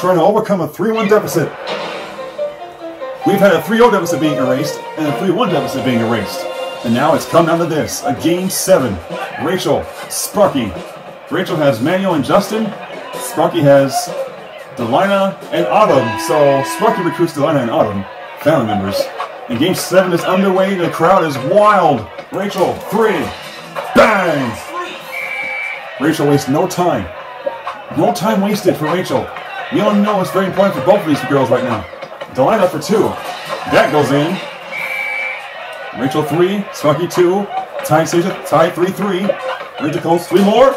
trying to overcome a 3-1 deficit. We've had a 3-0 deficit being erased and a 3-1 deficit being erased. And now it's come down to this. A game seven. Rachel, Sparky. Rachel has Manuel and Justin. Sparky has Delina and Autumn. So Sparky recruits Delina and Autumn, family members. And game seven is underway. The crowd is wild. Rachel, three. Bang! Rachel wastes no time. No time wasted for Rachel. We all know it's very important for both of these girls right now. Delina for two. That goes in. Rachel three, Sparky two, tie tie three three. Rachel Combs three more.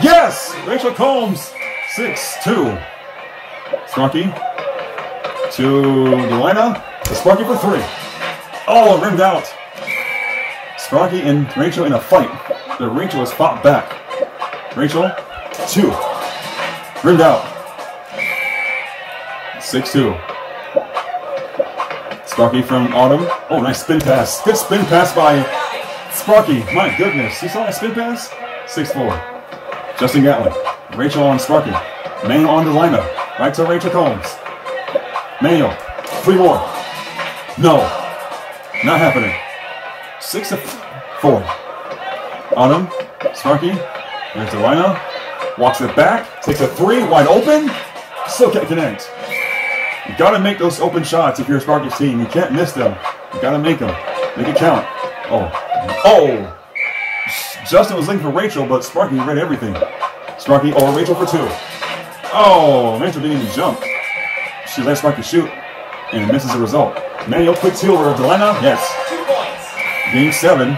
Yes, Rachel Combs six two. Sparky to Delina. The Sparky for three. Oh, rimmed out. Sparky and Rachel in a fight. The Rachel has fought back. Rachel two. Rimmed out. Six two. Sparky from Autumn. Oh, nice spin pass. Good spin pass by Sparky. My goodness. You saw that spin pass? 6-4. Justin Gatlin. Rachel on Sparky. Manuel on the lineup. Right to Rachel Combs. Manuel. Three more. No. Not happening. 6 to 4. Autumn. Sparky. There's the lineup. Walks it back. Takes a three. Wide open. Still can't connect. You gotta make those open shots if you're a Sparky's team. You can't miss them. You gotta make them. Make it count. Oh. Oh! Justin was looking for Rachel, but Sparky read everything. Sparky or Rachel for two. Oh, Rachel didn't even jump. She let Sparky shoot and misses the result. Manuel quick steal over Delina. Yes. Game seven.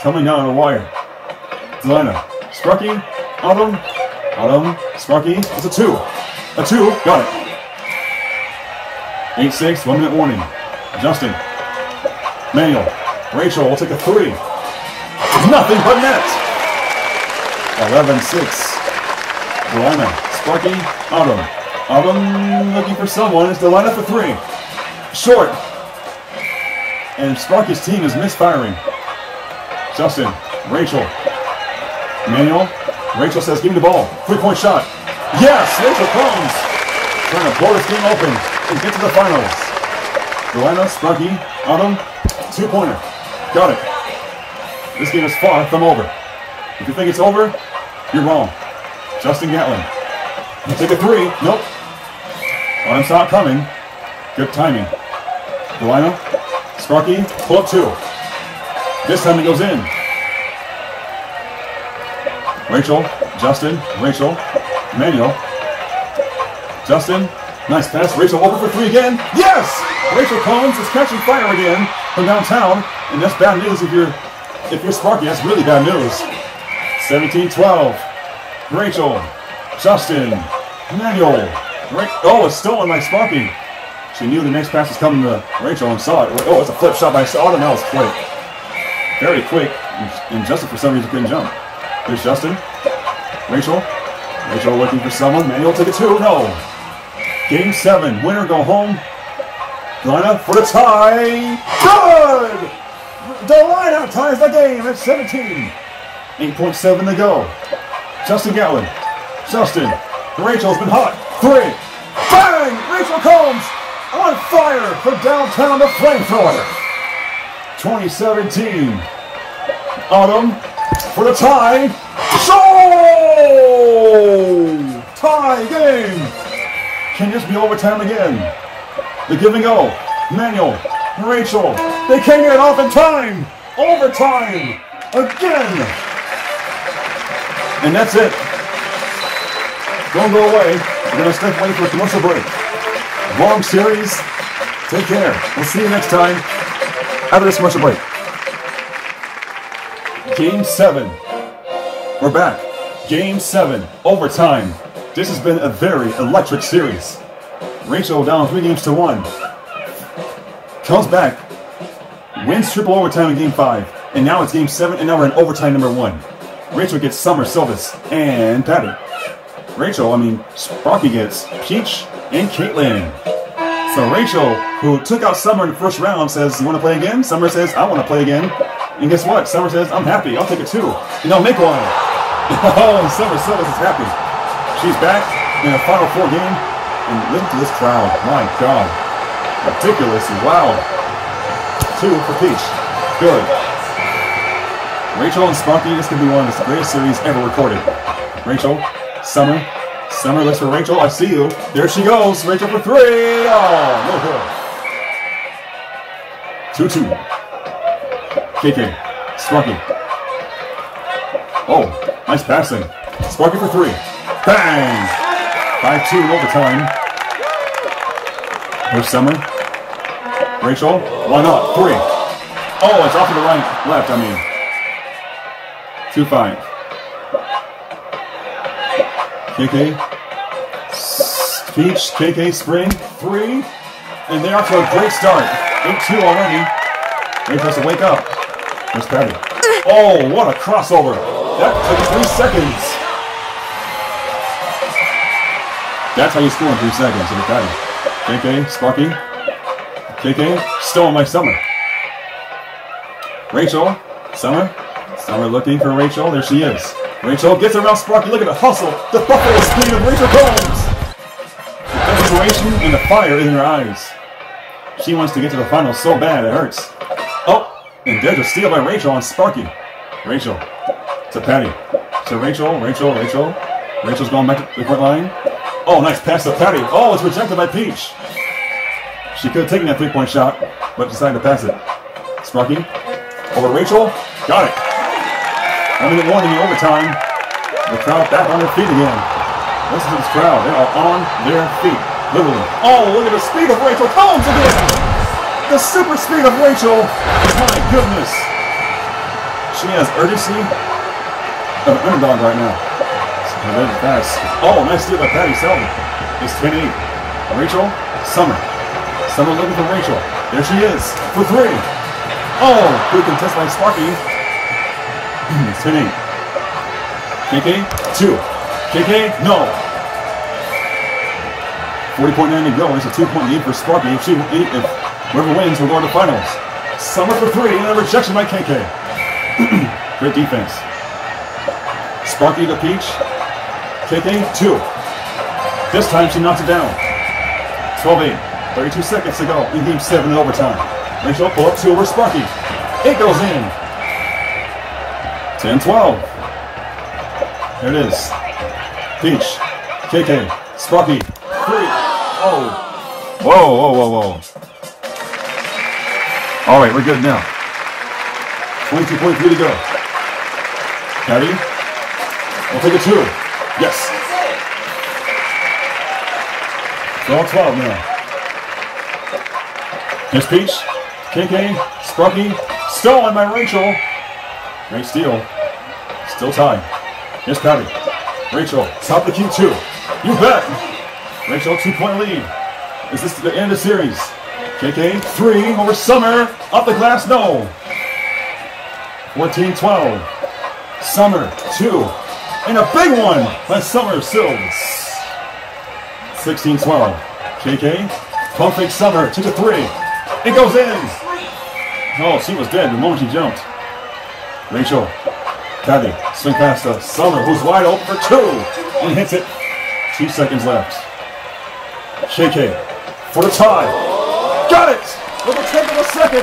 Coming down on the wire. Delina. Sparky. Autumn. Autumn. Sparky. It's a two. A two. Got it. 8-6, one minute warning. Justin. Manuel. Rachel will take a three. Nothing but net. 11-6. Delina. Sparky. Autumn. Autumn looking for someone. It's Delina for three. Short. And Sparky's team is misfiring. Justin. Rachel. Manuel. Rachel says, give me the ball. Three-point shot. Yes! Rachel Combs. Trying to blow this game open and get to the finals. Delina, Sparky, Autumn, two-pointer. Got it. This game is far from over. If you think it's over, you're wrong. Justin Gatlin. Take a three. Nope. Autumn's not coming. Good timing. Delina, Sparky, pull up two. This time it goes in. Rachel, Justin, Rachel, Manuel, Justin, nice pass. Rachel open for three again. Yes! Rachel Combs is catching fire again from downtown, and that's bad news if you're if you're Sparky. That's really bad news. 17-12. Rachel, Justin, Manuel. Ra oh, it's stolen by Sparky. She knew the next pass was coming to Rachel and saw it. Oh, it's a flip shot by Autumn. That was quick. Very quick. And Justin, for some reason, couldn't jump. Here's Justin. Rachel. Rachel looking for someone. Manuel take a two. No. Game seven. Winner go home. Delina for the tie. Good! Delina ties the game at 17. 8.7 to go. Justin Gatlin. Justin. Rachel's been hot. Three. Bang! Rachel Combs on fire from downtown to flamethrower. 2017. Autumn for the tie. So tie game. Can this be overtime again? The give and go. Manuel, Rachel, they can't get off in time. Overtime again. And that's it. Don't go away. We're going to step away for a commercial break. Long series. Take care. We'll see you next time after this commercial break. Game 7. We're back. Game 7. Overtime. This has been a very electric series. Rachel down three games to one. Comes back. Wins triple overtime in game 5. And now it's game 7, and now we're in overtime number 1. Rachel gets Summer Silvis and Patty. Rachel, I mean, Sparky gets Peach and Caitlin. So Rachel, who took out Summer in the first round, says, you want to play again? Summer says, I want to play again. And guess what? Summer says, I'm happy. I'll take it too. And I'll make one. oh, and Summer Silvis is happy. She's back in a Final Four game. And listen to this crowd. My God. Ridiculous. Wow. Two for Peach. Good. Rachel and Sparky, this could be one of the greatest series ever recorded. Rachel, Summer, Summer looks for Rachel. I see you. There she goes. Rachel for three. Oh, no good. 2 2. KK. Sparky. Oh, nice passing. Sparky for three. Bang! 5 2 in overtime. Here's Summer. Rachel. Why not? Three. Oh, it's off to the right. Left, I mean. 2 5. KK. Peach, KK, Spring, three. And they're off to a great start. 8-2 already. Has to wake up. There's Patty. Oh, what a crossover. That took three seconds. That's how you score in three seconds. Look Patty. KK, Sparky. KK, still in my summer. Rachel, Summer. Summer looking for Rachel. There she is. Rachel gets around Sparky. Look at the hustle. The buffalo speed of Rachel Combs. The desperation and the fire in her eyes. She wants to get to the final so bad it hurts. Oh, and there's a steal by Rachel on Sparky. Rachel to Patty. To Rachel, Rachel, Rachel. Rachel's going back to the front line. Oh, nice pass to Patty. Oh, it's rejected by Peach. She could have taken that three-point shot, but decided to pass it. Sparky over Rachel. Got it. One minute warning in overtime. The crowd back on their feet again. Listen to this crowd. They are on their feet. Literally. Oh, look at the speed of Rachel Combs again. The super speed of Rachel. My goodness. She has urgency of an underdog right now. Fast. Oh, nice steal by Patty Selby. It's 28. Rachel, Summer. Summer looking for Rachel. There she is for three. Oh, good contest by Sparky. It's 10 8. KK, 2. KK, no. 40.9 to go. It's a two point lead for Sparky. If, she, if whoever wins will go to the finals. Summer for three, and a rejection by KK. Great defense. Sparky to Peach. KK, 2. This time she knocks it down. 12 8. 32 seconds to go in game 7 in overtime. Rachel pull up two over Sparky. It goes in. 10 12. There it is. Peach. KK. Sparky. Three. Oh. Whoa, whoa, whoa, whoa. All right, we're good now. 22.3 to go. Patty. We'll take a two. Yes. 12 12 now. Here's Peach. KK. Sparky. Stolen by Rachel. Great steal. Still tied. Here's Patty. Rachel, top the key two. You bet. Rachel, two-point lead. Is this the end of the series? KK, three over Summer. Up the glass, no. 14-12. Summer, two. And a big one by Summer Sills. 16-12. KK, pump fake Summer to three. It goes in. Oh, she was dead the moment she jumped. Rachel, Kathy, swing past the Summer, who's wide open for two, and hits it. Two seconds left. Shake for the tie. Got it! With a tenth of a second,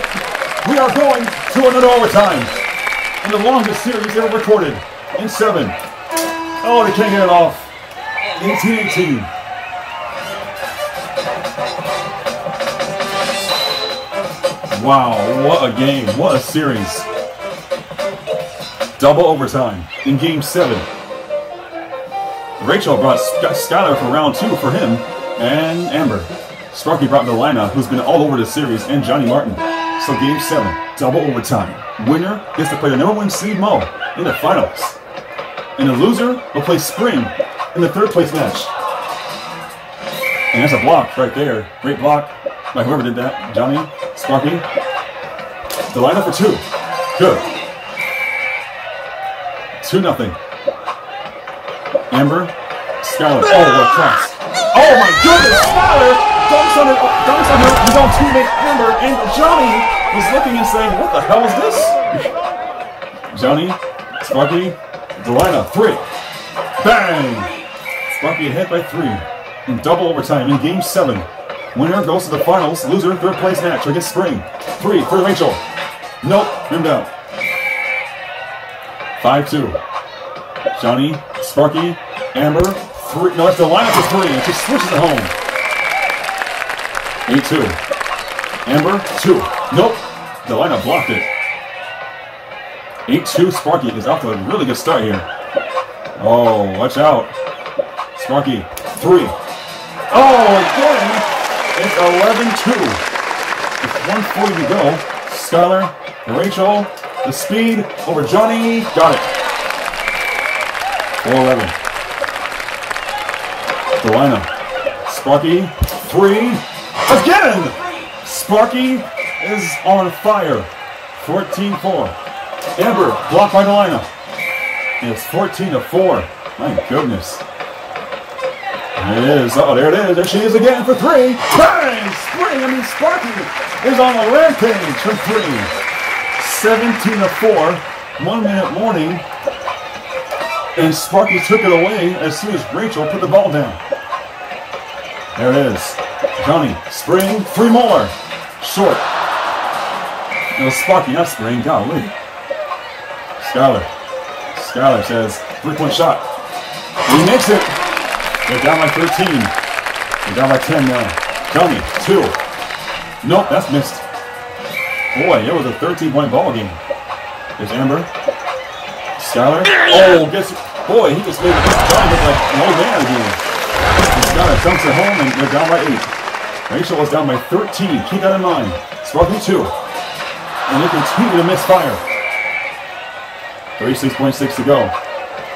we are going to another overtime. In the longest series ever recorded, in seven. Oh, they can't get it off. 18-18. Wow, what a game. What a series. Double overtime in game seven. Rachel brought Skylar for round two for him, and Amber. Sparky brought Delina, who's been all over the series, and Johnny Martin. So game seven, double overtime. Winner gets to play the number one seed Mo in the finals. And the loser will play Spring in the third place match. And that's a block right there. Great block by whoever did that. Johnny, Sparky. Delina for two. Good. 2 nothing. Amber, Skylar. Ah! Oh, what a cross. Oh my goodness, Skylar dunks on her, dunks on her, his own teammate Amber, and Johnny was looking and saying, what the hell is this? Johnny, Sparky, Delina, three. Bang! Sparky ahead by three in double overtime in game seven. Winner goes to the finals, loser third place match against Spring. Three for Rachel. Nope, rimmed out. 5-2. Johnny, Sparky, Amber, three. No, that's the lineup is three, and she switches it home. 8-2. Amber, two. Nope. The lineup blocked it. 8-2. Sparky is off to a really good start here. Oh, watch out. Sparky, three. Oh, again. It's 11-2. With 140 to go. Skylar, Rachel, the speed over Johnny. Got it. 4-11. Delina. Sparky, three. Again! Sparky is on fire. 14-4. Amber, blocked by Delina. It's 14 to 4. My goodness. It is. Oh, there it is. There she is again for three. Bang! Spring, I mean Sparky is on a rampage for three. 17 to 4. One minute warning. And Sparky took it away as soon as Rachel put the ball down. There it is. Johnny, Spring, three more. Short. No, Sparky, not Spring. Golly. Skylar. Skylar says, three-point shot. He makes it. They're down by 13. They're down by 10 now. Johnny, two. Nope, that's missed. Boy, it was a 13-point ball game. There's Amber. Skylar. Oh, guess boy, he just made Johnny look like old man again. And Skylar dunks it home, and they're down by eight. Rachel was down by 13. Keep that in mind. Sparky two. And they continue to miss fire. 36.6 to go.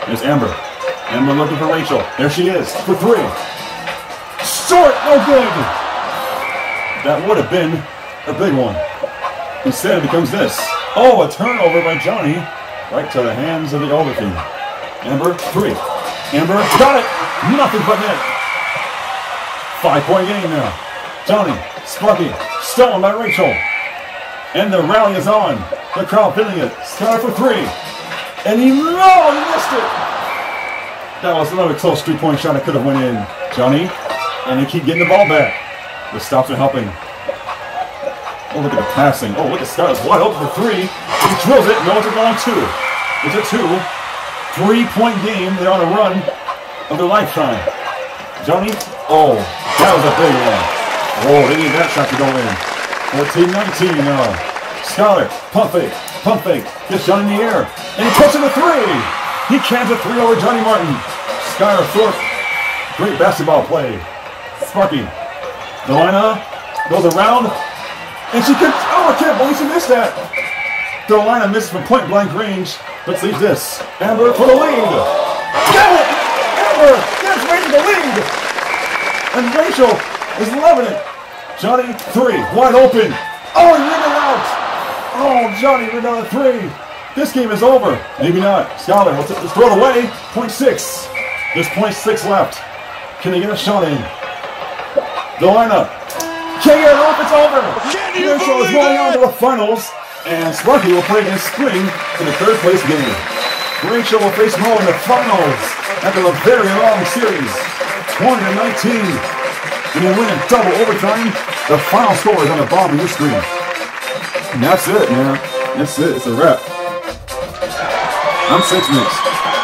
There's Amber. Amber looking for Rachel. There she is for three. Short, no good. That would have been a big one. Instead, it becomes this. Oh, a turnover by Johnny. Right to the hands of the team. Amber, three. Amber, got it. Nothing but net. Five-point game now. Johnny, Sparky, stolen by Rachel. And the rally is on. The crowd feeling it. Skylar for three. And he, no, he missed it. That was another close three-point shot that could have went in. Johnny, and they keep getting the ball back. The stops are helping. Oh, look at the passing. Oh, look at. It's wide open for three. He drills it. No, it's a long two. It's a two. Three-point game. They're on a run of their lifetime. Johnny, oh, that was a big one. Oh, they need that shot to go in. 14-19 now. Skylar, pump fake, pump fake. Gets Johnny in the air. And he puts in a three. He cans a three over Johnny Martin. Skylar Thorpe. Great basketball play. Sparky. Delina goes around. And she can. Oh, I can't believe she missed that. Delina missed from point blank range. Let's leave this. Amber for the lead. Get it! Amber gets Rachel the lead. And Rachel is loving it. Johnny, three. Wide open. Oh, ran it out. Oh, Johnny of three. This game is over. Maybe not. Skylar, let's, let's throw it away. Point six. There's point six left. Can they get a shot in? The lineup. Can't off. It's over. Can you Rachel is going on to the finals, and Sparky will play against Spring in the third place game. Rachel will face Mo in the finals after a very long series, 20 to 19. And they win in double overtime. The final score is on the bottom of your screen. And that's it, man. That's it. It's a wrap. I'm Six Mix.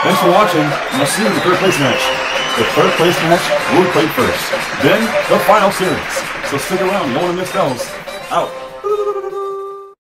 Thanks for watching, and I'll see you in the third place match. The third place match will play first. Then the final series. So stick around, you don't want to miss those. Out.